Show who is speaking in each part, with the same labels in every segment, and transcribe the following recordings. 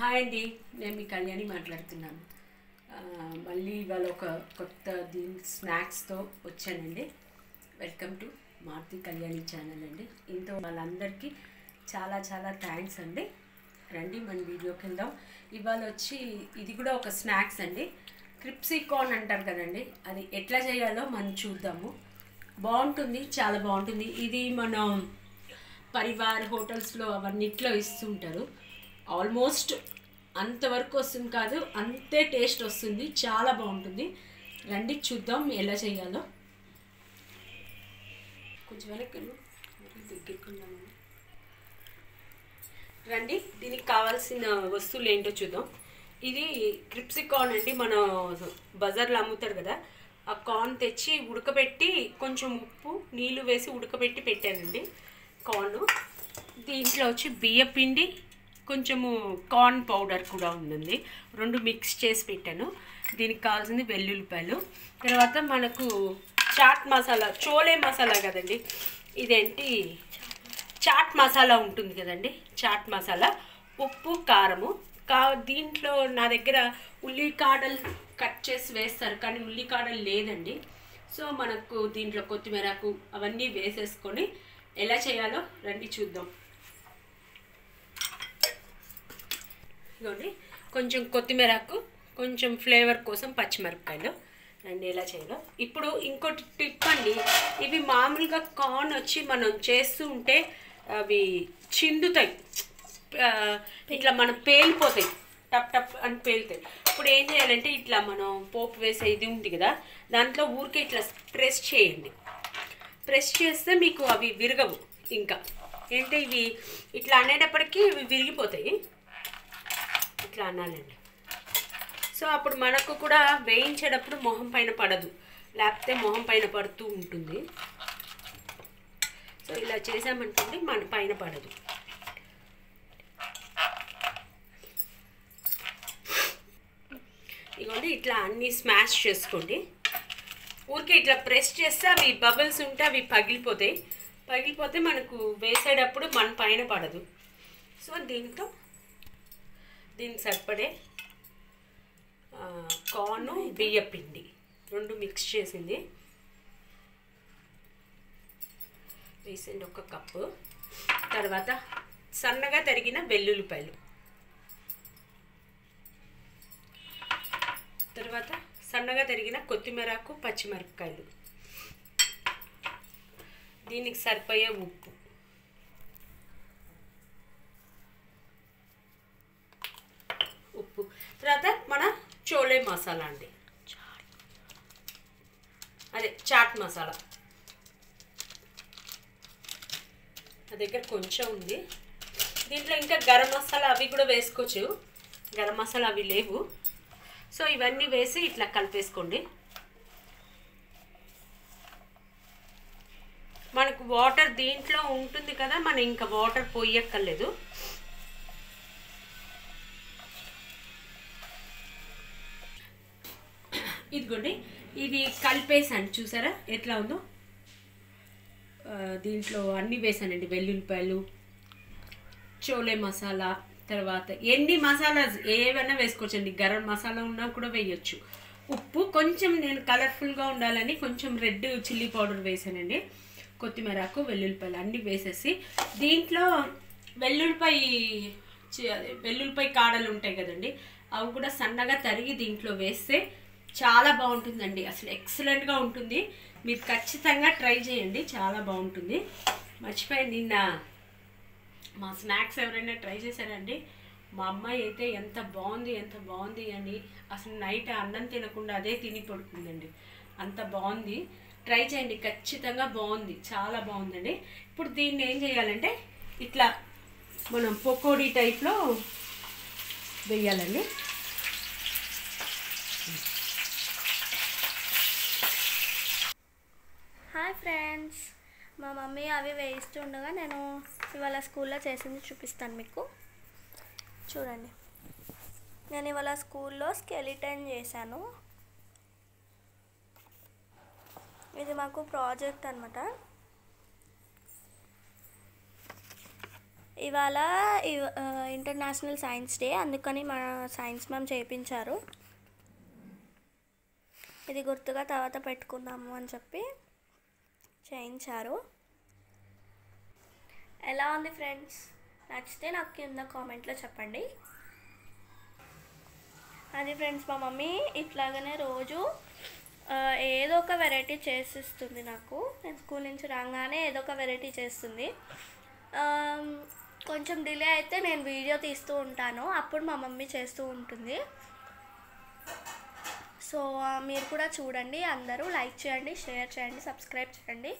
Speaker 1: Hi అండి నేను మీ కళ్యాణి మాట్లాడుతున్నాను. మళ్ళీ ఇవాళ ఒక కొత్త దీని స్నాక్స్తో వచ్చానండి. Welcome to Maruti Kalyani channel అండి. ఇంతో వాళ్ళందరికీ చాలా చాలా థ్యాంక్స్ అండి. రండి మన వీడియోకి వెళ్దాం. ఇవాళ వచ్చి ఇది కూడా ఒక స్నాక్స్ అండి. క్రిప్సీ కార్న్ అంటారు కదండి అది ఎట్లా చేయాలో మనం చూద్దాము. బాగుంటుంది చాలా బాగుంటుంది. ఇది మనం పరివార్ హోటల్స్లో అవన్నిట్లో ఇస్తుంటారు ఆల్మోస్ట్ అంతవరకు వస్తుంది కాదు అంతే టేస్ట్ వస్తుంది చాలా బాగుంటుంది. రండి చూద్దాం ఎలా చేయాలో. కొంచెం వెనక్కి రండి. దీనికి కావాల్సిన వస్తువులు ఏంటో చూద్దాం. ఇది క్రిప్సీ కార్న్ అండి మన బజార్లో అమ్ముతారు కదా. ఆ కార్న్ తెచ్చి ఉడకబెట్టి కొంచెం ఉప్పు నీళ్ళు వేసి ఉడకబెట్టి పెట్టానండి కార్న్ దీంట్లో వచ్చి బియ్య పిండి కొంచెము కార్న్ పౌడర్ కూడా ఉంటుంది రెండు మిక్స్ చేసి పెట్టాను. దీనికి కావాల్సింది వెల్లుల్లిపాయలు. తర్వాత మనకు చాట్ మసాలా చోలే మసాలా కదండి. ఇదేంటి? చాట్ మసాలా ఉంటుంది కదండి. చాట్ మసాలా ఉప్పు కారము. కా దీంట్లో నా దగ్గర ఉల్లికాడలు కట్ చేసి వేస్తారు కానీ ఉల్లికాడలు లేదండి. సో మనకు దీంట్లో కొత్తిమీరకు అవన్నీ వేసేసుకొని ఎలా చేయాలో రండి చూద్దాం. ఇదిగోండి. కొంచెం కొత్తిమీరకు కొంచెం ఫ్లేవర్ కోసం పచ్చిమిరపకాయలు. అండ్ ఎలా చేయాలో. ఇప్పుడు ఇంకోటి టిప్ అండి. ఇవి మామూలుగా కార్న్ వచ్చి మనం చేస్తూ ఉంటే అవి చిందుతాయి. ఇట్లా మనం పేలిపోతాయి. టప్ టప్ అని పేలుతాయి. ఇప్పుడు ఏం చేయాలంటే ఇట్లా మనం పోపు వేసే ఇది ఉంది కదా దాంట్లో ఊరికే ఇట్లా ప్రెస్ చేయండి. ప్రెస్ చేస్తే మీకు అవి విరగవు ఇంకా. ఏంటంటే ఇవి? ఇట్లా అనేటప్పటికీ ఇవి విరిగిపోతాయి. ఇట్లా అనాలండి. సో అప్పుడు మనకు కూడా వేయించేటప్పుడు మొహం పైన పడదు. లేకపోతే మొహం పైన పడుతూ ఉంటుంది. సో ఇలా చేసామనుకోండి మన పైన పడదు. ఇదిగోండి ఇట్లా అన్నీ స్మాష్ చేసుకోండి. ఊరికే ఇట్లా ప్రెస్ చేస్తే అవి బబుల్స్ ఉంటే అవి పగిలిపోతాయి. పగిలిపోతే మనకు వేసేటప్పుడు మన పైన పడదు. సో దీంతో దీనికి సరిపడే కార్ను బియ్య పిండి. రెండు మిక్స్ చేసింది. వేసింది ఒక కప్పు. తర్వాత సన్నగా తరిగిన వెల్లుల్లిపాయలు. తర్వాత సన్నగా తరిగిన కొత్తిమీరకు పచ్చిమిరపకాయలు. దీనికి సరిపోయే ఉప్పు. ఉప్పు తర్వాత మన చోలే మసాలా అండి. అదే చాట్ మసాలా. నా దగ్గర కొంచెం ఉంది. దీంట్లో ఇంకా గరం మసాలా అవి కూడా వేసుకోవచ్చు. గరం మసాలా అవి లేవు. సో ఇవన్నీ వేసి ఇట్లా కలిపేసుకోండి. మనకు వాటర్ దీంట్లో ఉంటుంది కదా మనం ఇంకా వాటర్ పోయక్కర్లేదు. ఇదిగోండి ఇది కలిపేసాను చూసారా? ఎట్లా ఉందో? దీంట్లో అన్నీ వేసానండి వెల్లుల్లిపాయలు చోలే మసాలా తర్వాత ఎన్ని మసాలాస్ ఏవైనా వేసుకోవచ్చండి. గరం మసాలా ఉన్నా కూడా వేయొచ్చు. ఉప్పు కొంచెం నేను కలర్ఫుల్గా ఉండాలని కొంచెం రెడ్ చిల్లీ పౌడర్ వేసానండి కొత్తిమీరకు వెల్లుల్లిపాయలు అన్నీ వేసేసి దీంట్లో వెల్లుల్లిపాయ వెల్లుల్లిపాయ కాడలు ఉంటాయి కదండి అవి కూడా సన్నగా తరిగి దీంట్లో వేస్తే చాలా బాగుంటుందండి. అసలు ఎక్సలెంట్గా ఉంటుంది. మీరు ఖచ్చితంగా ట్రై చేయండి. చాలా బాగుంటుంది. మర్చిపోయి నిన్న మా స్నాక్స్ ఎవరైనా ట్రై చేశారండి? మా అమ్మాయి అయితే ఎంత బాగుంది ఎంత బాగుంది అని అసలు నైట్ అన్నం తినకుండా అదే తిని పడుకుందండి. అంత బాగుంది. ట్రై చేయండి. ఖచ్చితంగా బాగుంది. చాలా బాగుందండి. ఇప్పుడు దీన్ని ఏం చేయాలంటే ఇట్లా మనం పకోడీ టైప్లో వేయాలండి
Speaker 2: హాయ్ ఫ్రెండ్స్ మా మమ్మీ అవి వేయిస్తూ ఉండగా నేను ఇవాళ స్కూల్లో చేసింది చూపిస్తాను మీకు. చూడండి. నేను ఇవాళ స్కూల్లో స్కెలిటన్ చేశాను. ఇది మాకు ప్రాజెక్ట్ అనమాట ఇవాళ ఇంటర్నేషనల్ సైన్స్ డే అందుకని మా సైన్స్ మ్యామ్ చేయించారు ఇది గుర్తుగా తర్వాత పెట్టుకుందాము అని చెప్పి. చేయించారు. ఎలా ఉంది ఫ్రెండ్స్? నచ్చితే నాకు కింద కామెంట్లో చెప్పండి. అది ఫ్రెండ్స్ మా మమ్మీ ఇట్లాగనే రోజు ఏదో ఒక వెరైటీ చేసిస్తుంది నాకు. నేను స్కూల్ నుంచి రాగానే ఏదో ఒక వెరైటీ చేస్తుంది. కొంచెం డిలే అయితే నేను వీడియో తీస్తూ ఉంటాను. అప్పుడు మా మమ్మీ చేస్తూ ఉంటుంది. సో మీరు కూడా చూడండి అందరూ లైక్ చేయండి షేర్ చేయండి సబ్స్క్రైబ్ చేయండి.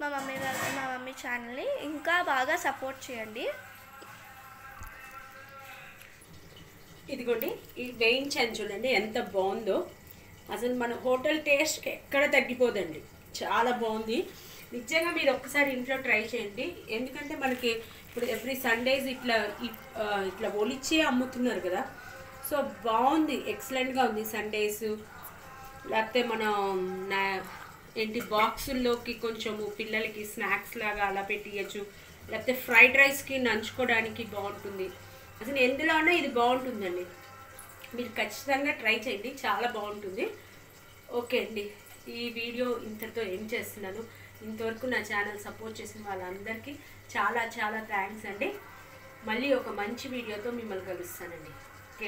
Speaker 2: మా మమ్మీ వాళ్ళ- మా మమ్మీ ఛానల్ని ఇంకా బాగా సపోర్ట్ చేయండి.
Speaker 1: ఇదిగోండి ఈ వేయించాను చూడండి ఎంత బాగుందో. అసలు మన హోటల్ టేస్ట్ ఎక్కడ తగ్గిపోదండి. చాలా బాగుంది. నిజంగా మీరు ఒక్కసారి ఇంట్లో ట్రై చేయండి. ఎందుకంటే మనకి ఇప్పుడు ఎవ్రీ సండేస్ ఇట్లా ఇట్లా ఒలిచే అమ్ముతున్నారు కదా. సో బాగుంది ఎక్సలెంట్గా ఉంది సండేస్ లేకపోతే మనం నా ఏంటి బాక్సుల్లోకి కొంచెము పిల్లలకి స్నాక్స్ లాగా అలా పెట్టియచ్చు. లేకపోతే ఫ్రైడ్ రైస్కి నంచుకోవడానికి బాగుంటుంది. అసలు ఎందులో అన్నా ఇది బాగుంటుందండి. మీరు ఖచ్చితంగా ట్రై చేయండి చాలా బాగుంటుంది. ఓకే అండి ఈ వీడియో ఇంతతో ఏం చేస్తున్నాను. ఇంతవరకు నా ఛానల్ సపోర్ట్ చేసిన వాళ్ళందరికీ చాలా చాలా థ్యాంక్స్ అండి. మళ్ళీ ఒక మంచి వీడియోతో మిమ్మల్ని కలుస్తానండి.